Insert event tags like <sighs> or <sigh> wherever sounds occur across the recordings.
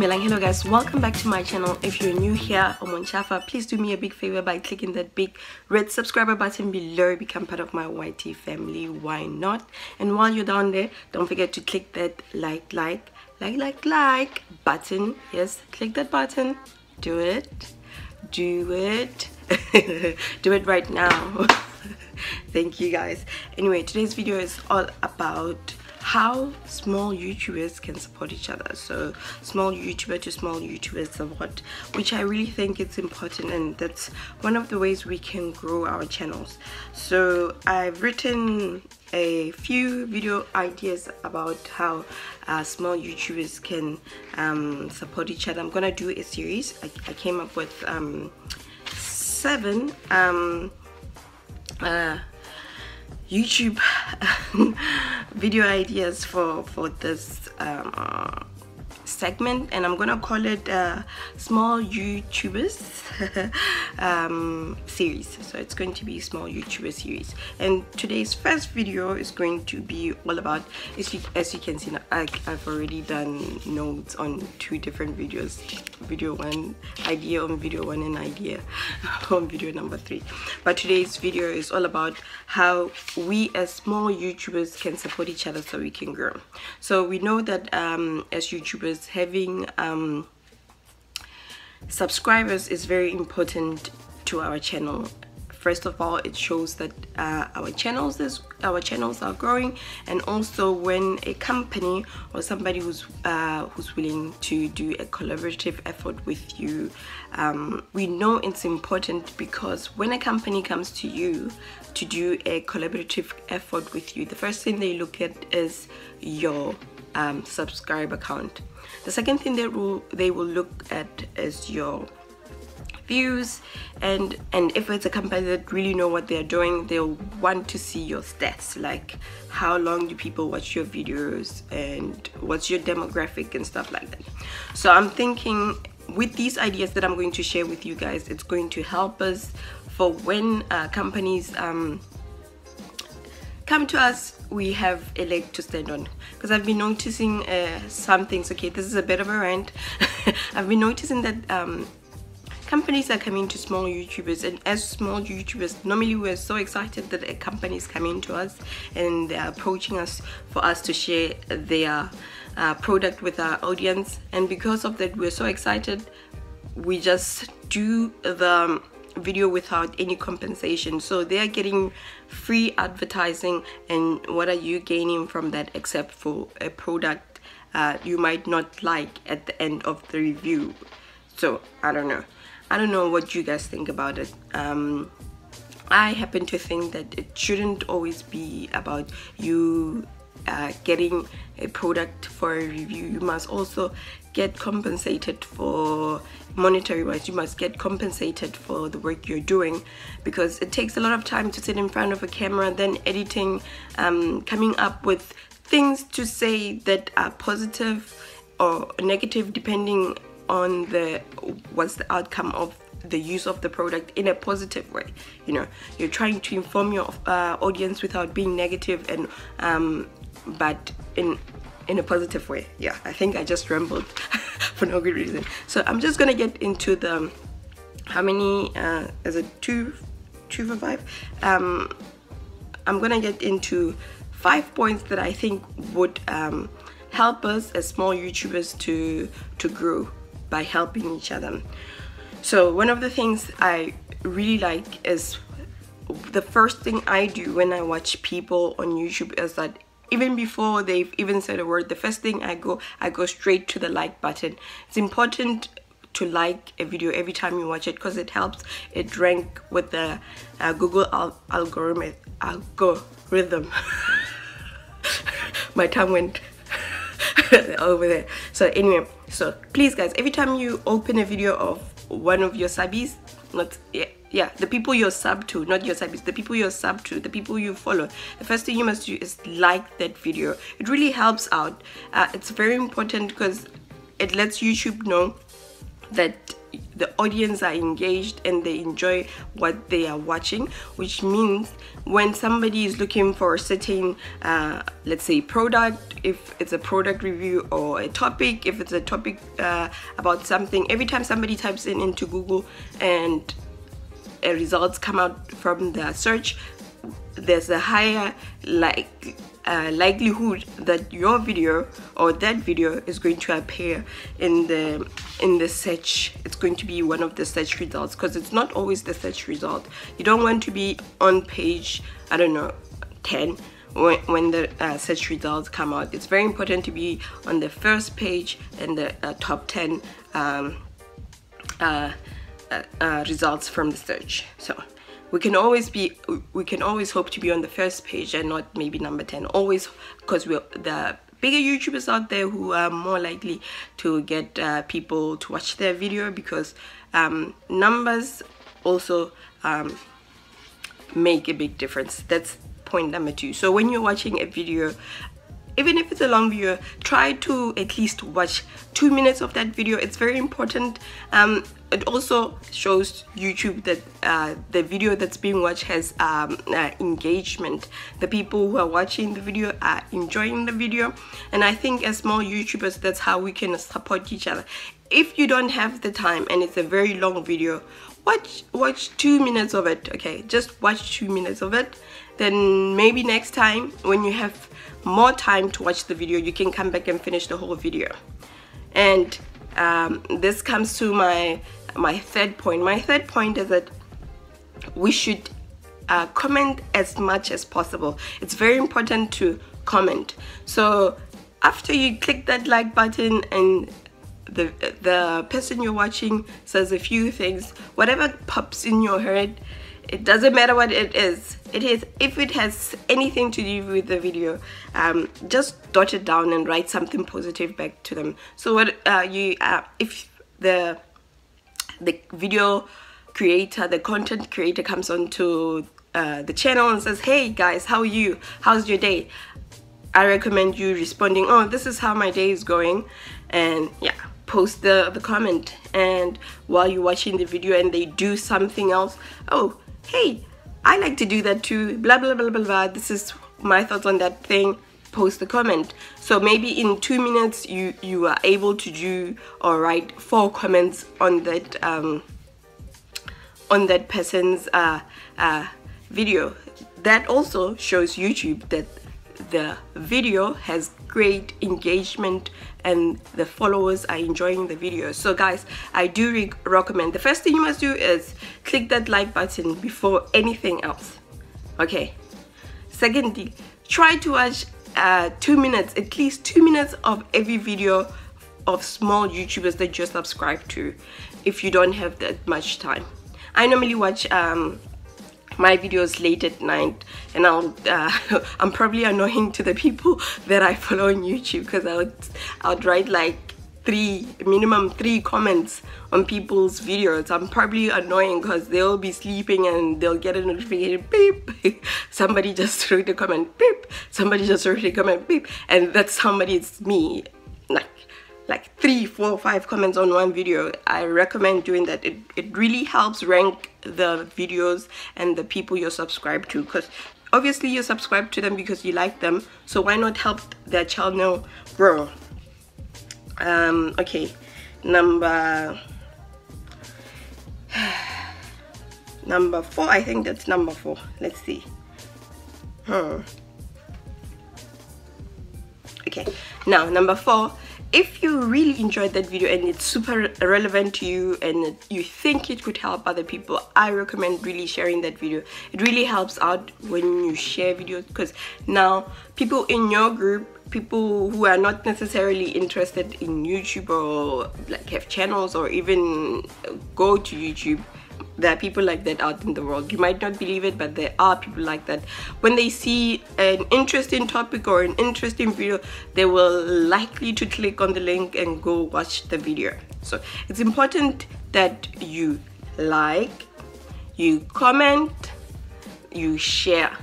Hello guys, welcome back to my channel. If you're new here, I'm Omonchafa, please do me a big favor by clicking that big red subscriber button below, become part of my YT family, why not? And while you're down there, don't forget to click that like, like, like, like, like button. Yes, click that button, do it, do it, <laughs> do it right now. <laughs> Thank you guys. Anyway, today's video is all about how small youtubers can support each other. So small youtuber to small youtubers support which i really think it's important and that's one of the ways we can grow our channels. So i've written a few video ideas about how uh, small youtubers can um, support each other. I'm gonna do a series. I, I came up with um, seven um, uh, YouTube <laughs> video ideas for for this um, segment and I'm gonna call it uh, small YouTubers <laughs> um, series. So it's going to be small YouTuber series. And today's first video is going to be all about as you, as you can see I, I've already done notes on two different videos video one idea on video one and idea <laughs> on video number three. But today's video is all about how we as small YouTubers can support each other so we can grow. So we know that um, as YouTubers having um, subscribers is very important to our channel. First of all it shows that uh, our channels is our channels are growing and also when a company or somebody who's uh, who's willing to do a collaborative effort with you um, we know it's important because when a company comes to you to do a collaborative effort with you the first thing they look at is your um, subscriber count. The second thing they will they will look at is your views and and if it's a company that really know what they're doing they'll want to see your stats like how long do people watch your videos and what's your demographic and stuff like that. So i'm thinking with these ideas that i'm going to share with you guys it's going to help us for when uh, companies um, come to us we have a leg to stand on. Because I've been noticing uh, some things. Okay this is a bit of a rant. <laughs> I've been noticing that um, companies are coming to small youtubers and as small youtubers normally we're so excited that a company is coming to us and they're approaching us for us to share their uh, product with our audience. And because of that we're so excited. We just do the video without any compensation. So they are getting free advertising and what are you gaining from that except for a product uh, you might not like at the end of the review? So I don't know. I don't know what you guys think about it. Um, I happen to think that it shouldn't always be about you uh, getting a product for a review. You must also get compensated for monetary wise you must get compensated for the work you're doing because it takes a lot of time to sit in front of a camera then editing um, coming up with things to say that are positive or negative depending on the what's the outcome of the use of the product in a positive way. You know you're trying to inform your uh, audience without being negative and um, but in in a positive way. Yeah i think i just rambled <laughs> for no good reason. So i'm just gonna get into the how many uh is it two two for five? Um i'm gonna get into five points that i think would um help us as small youtubers to to grow by helping each other. So one of the things i really like is the first thing i do when i watch people on youtube is that even before they've even said a word the first thing i go i go straight to the like button. It's important to like a video every time you watch it because it helps it rank with the uh, google al algorithm algorithm. <laughs> My tongue went <laughs> over there. So anyway so please guys every time you open a video of one of your subbies not yeah yeah the people you're sub to not your sub subs the people you're sub to the people you follow the first thing you must do is like that video. It really helps out. Uh, it's very important because it lets youtube know that the audience are engaged and they enjoy what they are watching which means when somebody is looking for a certain uh, let's say product if it's a product review or a topic if it's a topic uh, about something every time somebody types in into google and results come out from the search there's a higher like uh, likelihood that your video or that video is going to appear in the in the search. It's going to be one of the search results because it's not always the search result. You don't want to be on page i don't know 10 when, when the uh, search results come out. It's very important to be on the first page and the uh, top 10 um, uh, uh, results from the search. So we can always be we can always hope to be on the first page and not maybe number 10 always because we're the bigger youtubers out there who are more likely to get uh, people to watch their video because um, numbers also um, make a big difference. That's point number two. So when you're watching a video even if it's a long video try to at least watch two minutes of that video. It's very important. Um, it also shows YouTube that uh, the video that's being watched has um, uh, engagement. The people who are watching the video are enjoying the video. And I think as small YouTubers that's how we can support each other. If you don't have the time and it's a very long video watch watch two minutes of it okay? Just watch two minutes of it. Then maybe next time when you have more time to watch the video you can come back and finish the whole video. And um, this comes to my my third point. My third point is that we should uh, comment as much as possible. It's very important to comment. So after you click that like button and the the person you're watching says a few things whatever pops in your head it doesn't matter what it is. It is if it has anything to do with the video um, just dot it down and write something positive back to them. So what uh, you uh, if the the video creator the content creator comes onto uh, the channel and says hey guys how are you? How's your day? I recommend you responding oh this is how my day is going and yeah post the, the comment. And while you're watching the video and they do something else oh hey I like to do that too blah blah blah blah blah. This is my thoughts on that thing. Post a comment. So maybe in two minutes you you are able to do or write four comments on that um, on that person's uh, uh, video. That also shows YouTube that the video has great engagement and the followers are enjoying the video. So guys i do re recommend. The first thing you must do is click that like button before anything else. Okay. Secondly try to watch uh, two minutes at least two minutes of every video of small youtubers that you subscribe to if you don't have that much time. I normally watch um, my videos late at night and I'll uh, <laughs> I'm probably annoying to the people that I follow on YouTube because I would I would write like three minimum three comments on people's videos. I'm probably annoying because they'll be sleeping and they'll get a notification beep. <laughs> Somebody just wrote a comment beep. Somebody just wrote a comment beep. And that somebody it's me like three four five comments on one video i recommend doing that. It, it really helps rank the videos and the people you're subscribed to because obviously you subscribe to them because you like them so why not help their channel grow? Um okay number <sighs> number four i think that's number four. Let's see. Hmm. Okay now number four if you really enjoyed that video and it's super relevant to you and you think it could help other people i recommend really sharing that video. It really helps out when you share videos because now people in your group people who are not necessarily interested in youtube or like have channels or even go to youtube there are people like that out in the world. You might not believe it but there are people like that. When they see an interesting topic or an interesting video they will likely to click on the link and go watch the video. So it's important that you like you comment you share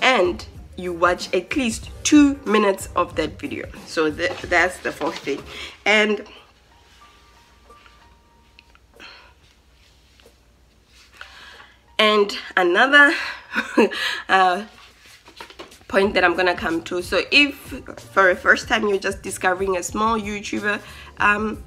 and you watch at least two minutes of that video. So th that's the fourth thing. And and another <laughs> uh, point that I'm gonna come to so if for the first time you're just discovering a small YouTuber um,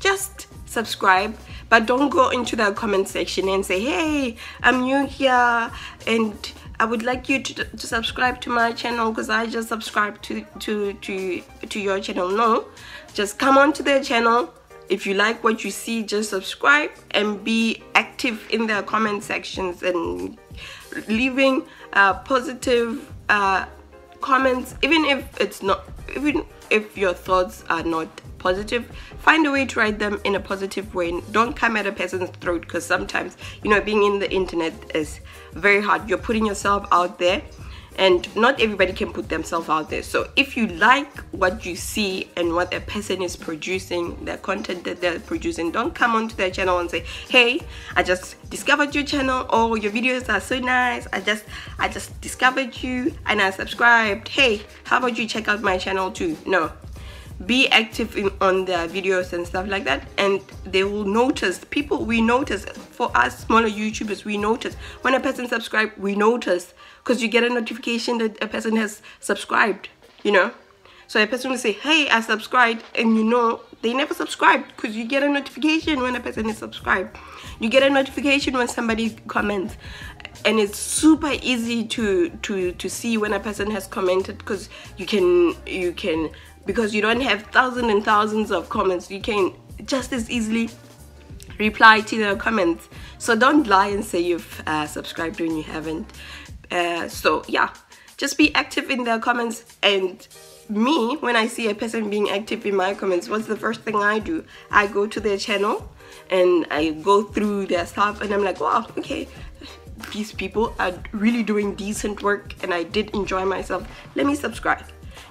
just subscribe but don't go into the comment section and say hey I'm new here and I would like you to, to subscribe to my channel because I just subscribed to, to, to, to your channel. No, just come on to their channel. If you like what you see, just subscribe and be active in the comment sections and leaving uh, positive uh, comments, even if it's not, even if your thoughts are not positive find a way to write them in a positive way. Don't come at a person's throat because sometimes you know being in the internet is very hard. You're putting yourself out there and not everybody can put themselves out there. So if you like what you see and what a person is producing the content that they're producing don't come onto their channel and say hey i just discovered your channel. Oh your videos are so nice. I just i just discovered you and i subscribed. Hey how about you check out my channel too? No be active in, on their videos and stuff like that and they will notice people we notice for us smaller youtubers we notice. When a person subscribe we notice because you get a notification that a person has subscribed you know? So a person will say hey i subscribed and you know they never subscribed because you get a notification when a person is subscribed. You get a notification when somebody comments and it's super easy to to to see when a person has commented because you can you can because you don't have thousands and thousands of comments. You can just as easily reply to the comments. So don't lie and say you've uh, subscribed when you haven't. Uh, so yeah just be active in the comments. And me when I see a person being active in my comments what's the first thing I do? I go to their channel and I go through their stuff and I'm like wow okay these people are really doing decent work and I did enjoy myself. Let me subscribe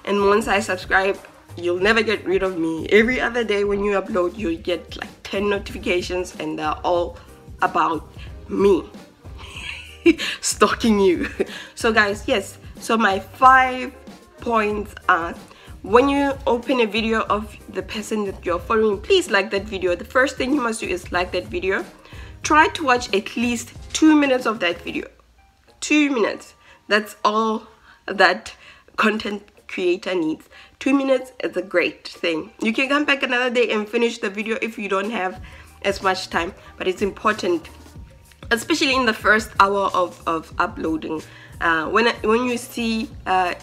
and once I subscribe you'll never get rid of me. Every other day when you upload you'll get like 10 notifications and they're all about me <laughs> stalking you. <laughs> So guys yes. So my five points are when you open a video of the person that you're following please like that video. The first thing you must do is like that video. Try to watch at least two minutes of that video. Two minutes. That's all that content creator needs two minutes is a great thing. You can come back another day and finish the video if you don't have as much time but it's important especially in the first hour of, of uploading. Uh, when when you see uh,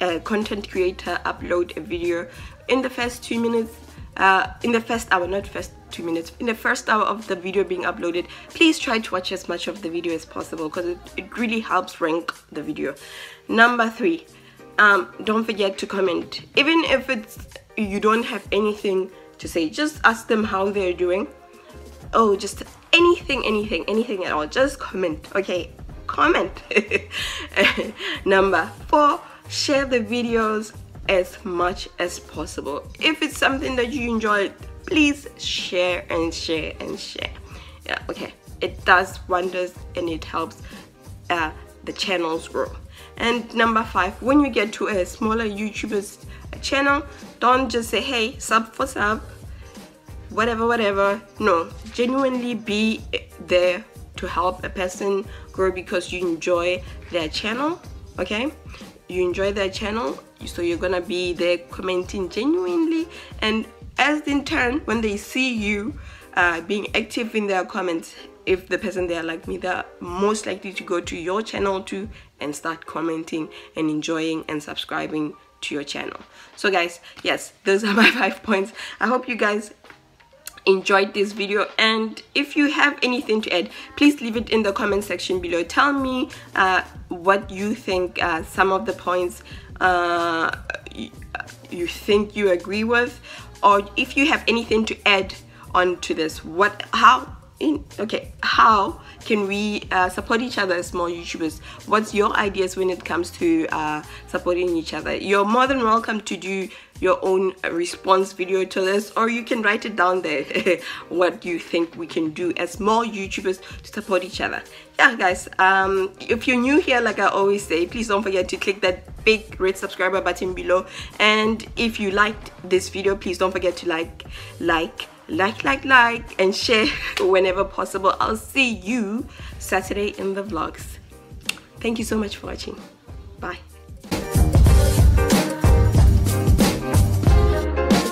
a content creator upload a video in the first two minutes uh, in the first hour not first two minutes in the first hour of the video being uploaded please try to watch as much of the video as possible because it, it really helps rank the video. Number three um, don't forget to comment. Even if it's you don't have anything to say just ask them how they're doing. Oh just anything anything anything at all. Just comment okay? Comment. <laughs> Number four share the videos as much as possible. If it's something that you enjoy please share and share and share. Yeah okay. It does wonders and it helps uh, the channels grow and number five when you get to a smaller youtuber's channel don't just say hey sub for sub whatever whatever. No genuinely be there to help a person grow because you enjoy their channel okay? You enjoy their channel so you're gonna be there commenting genuinely. And as in turn when they see you uh, being active in their comments if the person they are like me they're most likely to go to your channel too and start commenting and enjoying and subscribing to your channel. So guys yes those are <laughs> my five points. I hope you guys enjoyed this video. And if you have anything to add please leave it in the comment section below. Tell me uh, what you think uh, some of the points uh, you think you agree with. Or if you have anything to add onto this what how in okay how can we uh, support each other as small youtubers? What's your ideas when it comes to uh, supporting each other? You're more than welcome to do your own response video to this or you can write it down there <laughs> what you think we can do as small youtubers to support each other. Yeah guys um, if you're new here like i always say please don't forget to click that big red subscriber button below. And if you liked this video please don't forget to like like like like like and share <laughs> whenever possible. I'll see you saturday in the vlogs. Thank you so much for watching. Bye